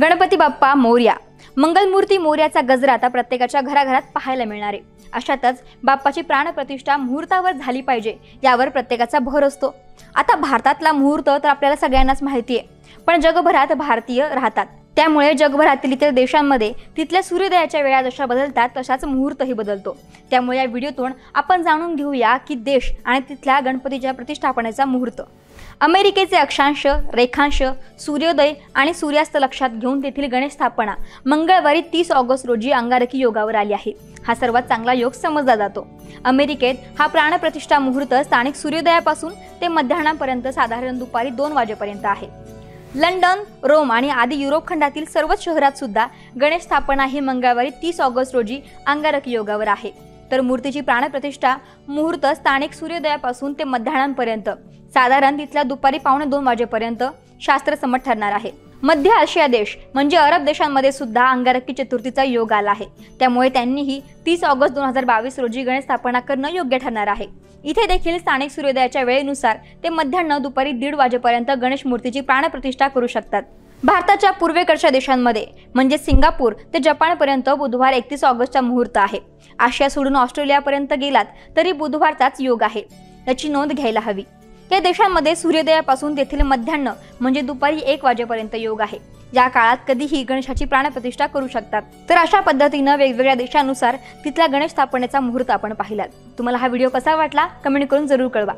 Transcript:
गणपती बाप्पा मोर्या. मंगलमूर्ती मोर्याचा गजरा आता प्रत्येकाच्या घराघरात पाहायला मिळणार आहे. अशातच बाप्पाची प्राणप्रतिष्ठा मुहूर्तावर झाली पाहिजे यावर प्रत्येकाचा भर असतो. आता भारतातला मुहूर्त तर आपल्याला सगळ्यांनाच माहिती आहे पण जगभरात भारतीय राहतात. त्यामुळे जगभरातील इतर देशांमध्ये तिथल्या सूर्योदयाच्या वेळा जशा बदलतात तशाच मुहूर्तही बदलतो. त्यामुळे या व्हिडिओतून आपण जाणून घेऊया की देश आणि तिथल्या गणपतीच्या प्रतिष्ठापनेचा मुहूर्त. अमेरिकेचे अक्षांश रेखांश सूर्योदय आणि सूर्यास्त लक्षात घेऊन तेथील गणेश स्थापना मंगळवारी तीस ऑगस्ट रोजी अंगारकी योगावर आली आहे. हा सर्वात चांगला योग समजला जातो. अमेरिकेत हा प्राणप्रतिष्ठा मुहूर्त स्थानिक सूर्योदयापासून ते मध्याह्नापर्यंत साधारण दुपारी दोन वाजेपर्यंत आहे. लंडन रोम आणि आदी युरोप खंडातील सर्वच शहरात सुद्धा गणेश स्थापना ही मंगळवारी तीस ऑगस्ट रोजी अंगारक योगावर आहे. तर मूर्तीची प्राणप्रतिष्ठा मुहूर्त स्थानिक सूर्योदयापासून ते मध्याह्नापर्यंत. साधारण तिथल्या दुपारी पावणे दोन वाजेपर्यंत शास्त्रसंमत ठरणार आहे. मध्य आशिया देश म्हणजे अरब देशांमध्ये सुद्धा अंगारकी चतुर्थीचा योग आला आहे. त्यामुळे त्यांनीही तीस ऑगस्ट दोन हजार बावीस रोजी गणेश स्थापना करणं योग्य ठरणार आहे. इथे देखील स्थानिक सूर्योदयाच्या वेळेनुसार ते मध्याह्न दुपारी दीड वाजेपर्यंत गणेश मूर्तीची प्राणप्रतिष्ठा करू शकतात. भारताच्या पूर्वेकडच्या देशांमध्ये म्हणजे सिंगापूर ते जपानपर्यंत बुधवार एकतीस ऑगस्टचा मुहूर्त आहे. आशिया सोडून ऑस्ट्रेलियापर्यंत गेलात तरी बुधवारचाच योग आहे. याची नोंद घ्यायला हवी. या देशांमध्ये सूर्योदयापासून तेथील मध्यान्न म्हणजे दुपारी एक वाजेपर्यंत योग आहे. या काळात कधीही गणेशाची प्राणप्रतिष्ठा करू शकतात. तर अशा पद्धतीनं वेगवेगळ्या देशानुसार तिथल्या गणेश स्थापनेचा मुहूर्त आपण पाहिलात. तुम्हाला हा व्हिडिओ कसा वाटला? कमेंट करून जरूर कळवा.